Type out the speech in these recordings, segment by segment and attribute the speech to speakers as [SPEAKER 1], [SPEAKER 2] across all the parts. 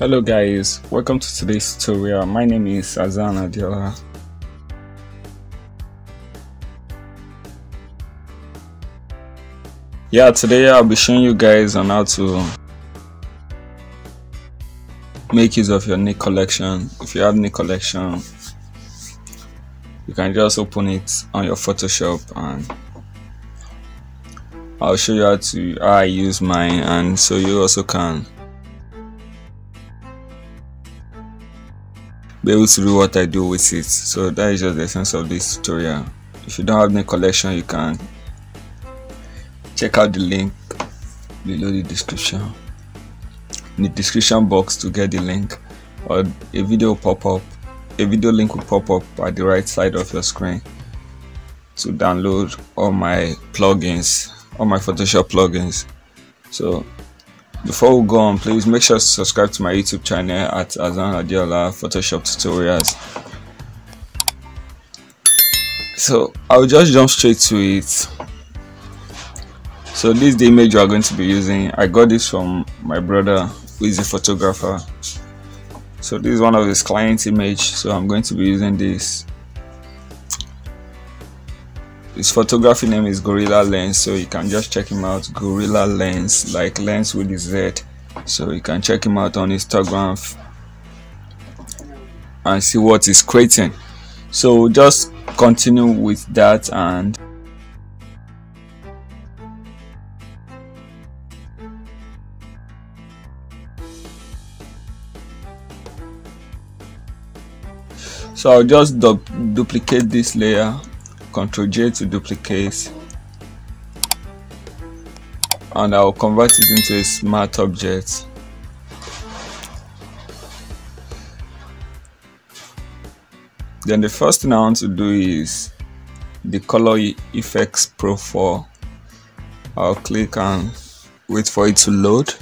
[SPEAKER 1] Hello guys, welcome to today's tutorial. Uh, my name is Hazzan Adeola. Yeah, today I'll be showing you guys on how to make use of your Nik collection. If you have Nik collection, you can just open it on your Photoshop and I'll show you how to how I use mine and so you also can be able to do what I do with it. So that is just the essence of this tutorial. If you don't have Nik collection, you can check out the link below the description in the description box to get the link or a video pop up a video link will pop up at the right side of your screen to download all my plugins all my photoshop plugins so before we go on please make sure to subscribe to my youtube channel at hazzan adeola photoshop tutorials. So i'll just jump straight to it. So this is the image we are going to be using. I got this from my brother who is a photographer. So this is one of his client image. So i'm going to be using this his photography name is gorilla lens so you can just check him out. Gorilla lens like lens with the z. So you can check him out on instagram and see what he's creating. So just continue with that and so I'll just du duplicate this layer Ctrl J to duplicate. And I'll convert it into a smart object. Then the first thing I want to do is the Color Efex Pro 4 I'll click and wait for it to load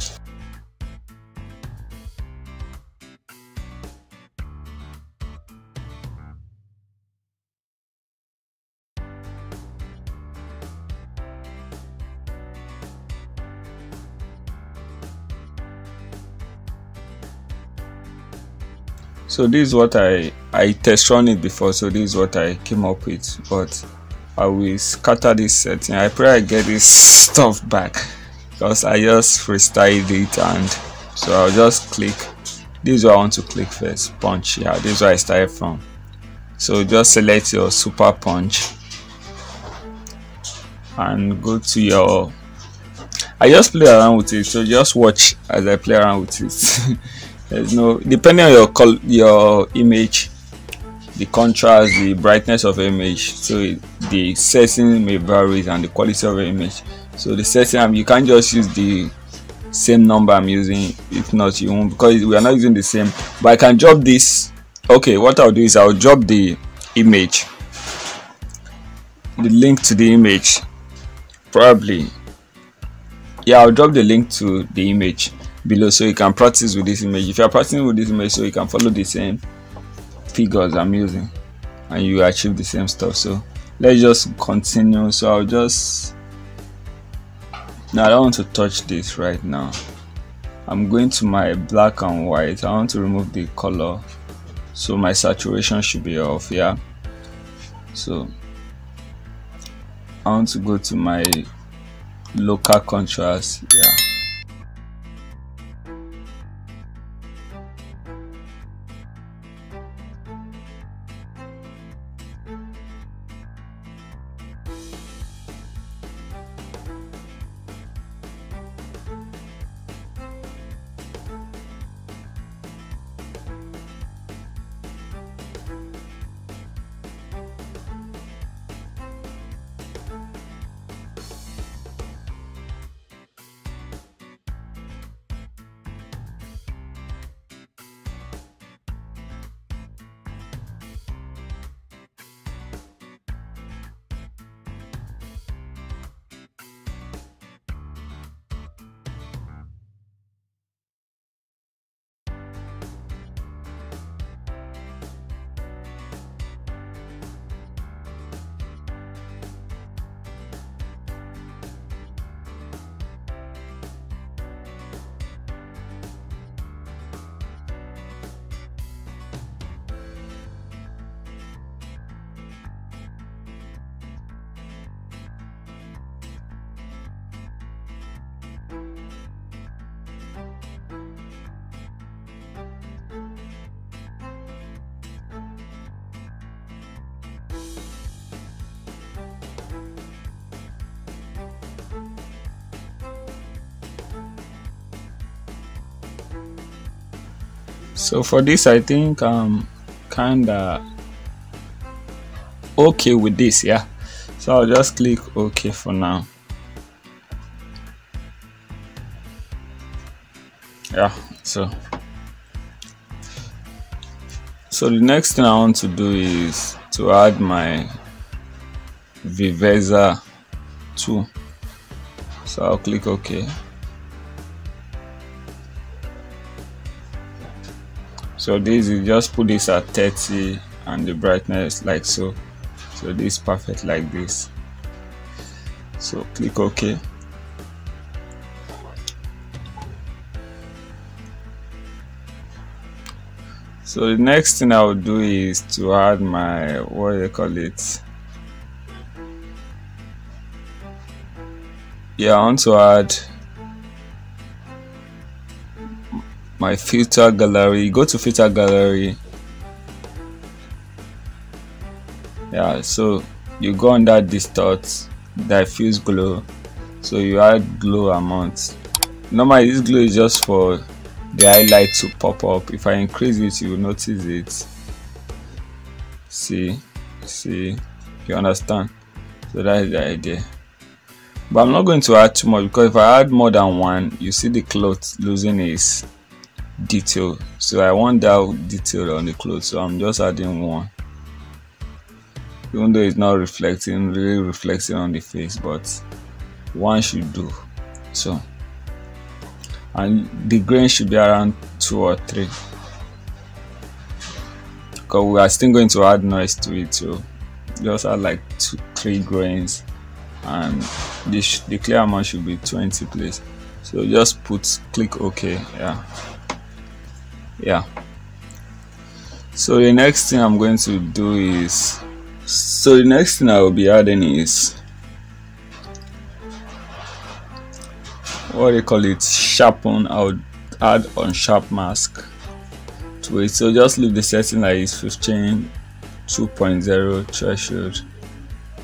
[SPEAKER 1] so this is what i i test run it before so this is what i came up with but i will scatter this setting. I pray i get this stuff back because i just freestyled it and so i'll just click. This is what i want to click first punch yeah this is where i started from. So just select your super punch and go to your i just play around with it so just watch as i play around with it there's no depending on your col your image the contrast the brightness of image so it, the setting may vary and the quality of the image. So the setting um, you can't just use the same number i'm using if not you won't because we are not using the same but i can drop this. Okay what i'll do is i'll drop the image the link to the image probably. Yeah i'll drop the link to the image below so you can practice with this image. If you are practicing with this image so you can follow the same figures i'm using and you achieve the same stuff. So let's just continue. So i'll just now i don't want to touch this right now. I'm going to my black and white. I want to remove the color. So my saturation should be off yeah? So i want to go to my local contrast yeah so for this i think i'm kinda okay with this yeah. So i'll just click ok for now. Yeah so so the next thing i want to do is to add my viveza tool so i'll click ok so this is just put this at 30 and the brightness like so. So this is perfect like this. So click ok. So the next thing i'll do is to add my what do you call it? Yeah i want to add my filter gallery. Go to filter gallery. Yeah so you go under distort diffuse glow. So you add glow amount. Normally this glow is just for the highlight to pop up. If i increase it you will notice it. See see you understand? So that is the idea. But i'm not going to add too much because if i add more than one you see the cloth losing its detail. So i want that detail on the clothes so i'm just adding one. Even though it's not reflecting really reflecting on the face but one should do. So and the grain should be around two or three. Because we are still going to add noise to it so just add like two three grains and this the clear amount should be 20 please. So just put click ok yeah yeah. So the next thing i'm going to do is so the next thing i will be adding is what do you call it? Sharpen i would add unsharp mask to it. So just leave the setting like it's 15 2.0 threshold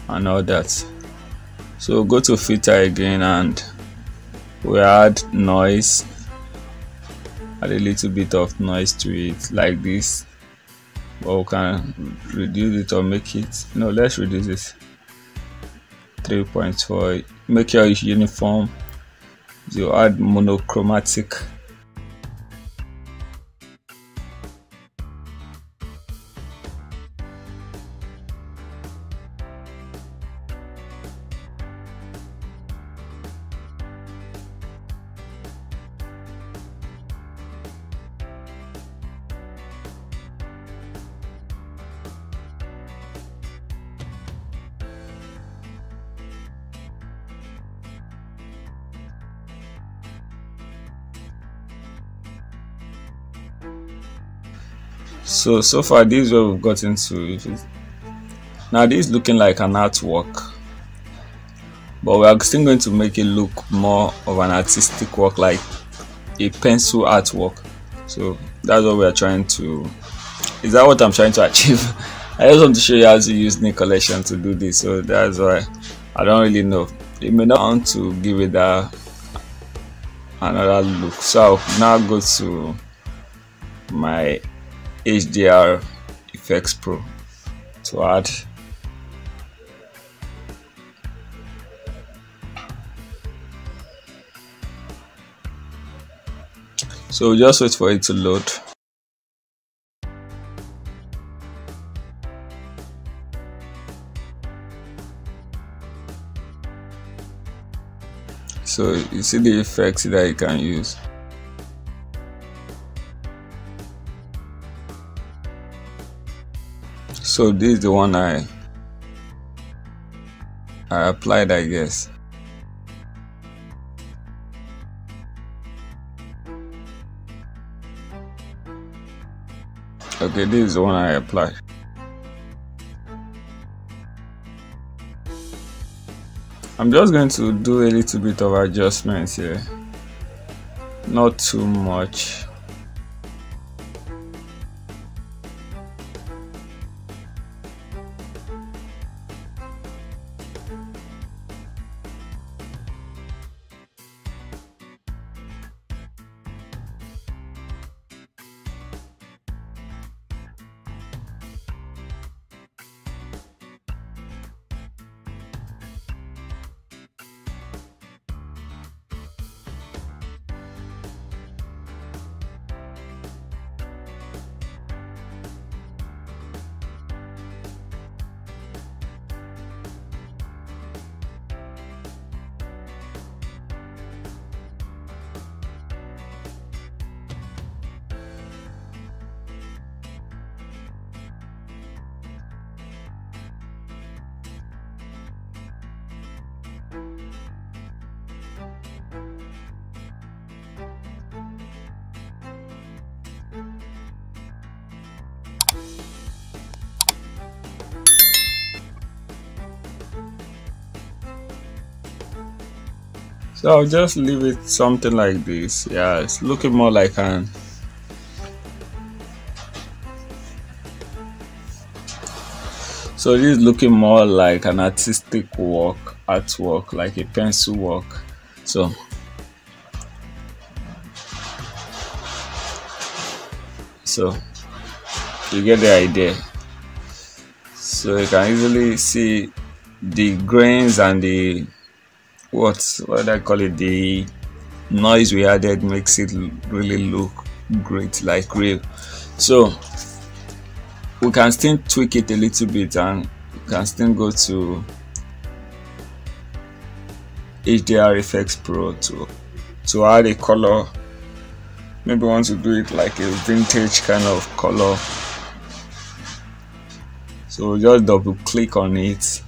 [SPEAKER 1] and all that. So go to filter again and we add noise add a little bit of noise to it like this. Or we can reduce it or make it no let's reduce it. 3.4 make your uniform you add monochromatic so so far this is where we've gotten to now this is looking like an artwork but we are still going to make it look more of an artistic work like a pencil artwork. So that's what we are trying to is that what i'm trying to achieve? I just want to show you how to use Nik collection to do this so that's why i don't really know. You may not want to give it that another look. So now go to my HDR Efex Pro to add. So just wait for it to load. So you see the effects that you can use so this is the one I I applied I guess. Okay this is the one I applied. I'm just going to do a little bit of adjustments here. Not too much so I'll just leave it something like this. Yeah it's looking more like an so this is looking more like an artistic work artwork like a pencil work. So so you get the idea. So you can easily see the grains and the what what I call it the noise we added makes it really look great like real. So we can still tweak it a little bit and we can still go to HDR Efex Pro to to add a color. Maybe want to do it like a vintage kind of color. So just double click on it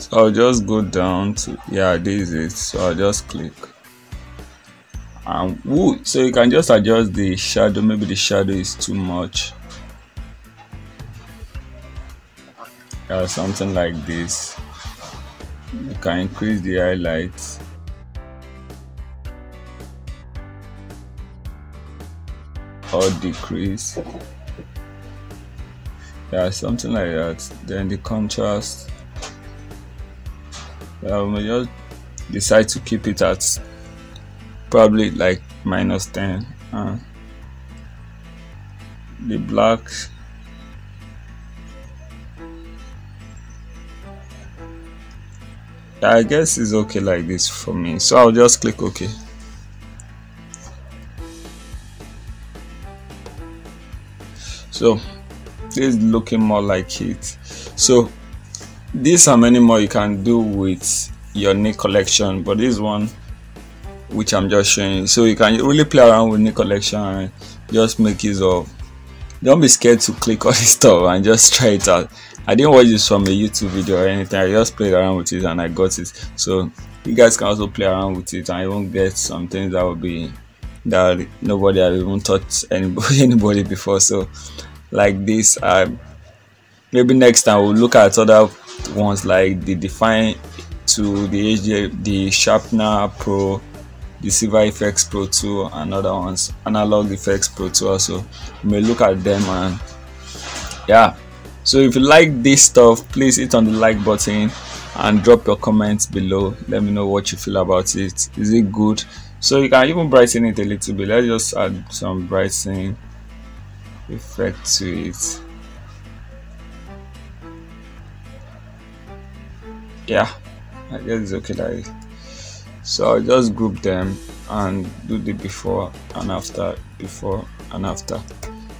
[SPEAKER 1] so I'll just go down to yeah this is it so I'll just click. And woo, so you can just adjust the shadow maybe the shadow is too much. Or something like this. You can increase the highlights. Or decrease. Yeah something like that. Then the contrast I may just decide to keep it at probably like minus 10 uh, the black. I guess it's okay like this for me so I'll just click OK so this is looking more like it. So these are many more you can do with your Nik collection but this one which i'm just showing you so you can really play around with Nik collection and just make use of. Don't be scared to click all this stuff and just try it out. I didn't watch this from a youtube video or anything i just played around with it and i got it. So you guys can also play around with it and even get some things that will be that nobody has even taught anybody anybody before. So like this um maybe next time we'll look at other ones like the Dfine 2 the HD, the sharpener pro the Silver Efex Pro 2 and other ones. Analog Efex Pro 2 also. You may look at them and yeah. So if you like this stuff please hit on the like button and drop your comments below. Let me know what you feel about it. Is it good? So you can even brighten it a little bit. Let's just add some brightening effect to it yeah i guess it's okay like so i just group them and do the before and after before and after.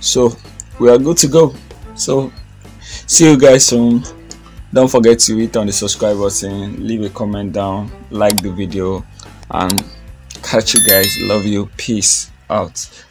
[SPEAKER 1] So we are good to go. So see you guys soon. Don't forget to hit on the subscribe button leave a comment down like the video and catch you guys. Love you. Peace out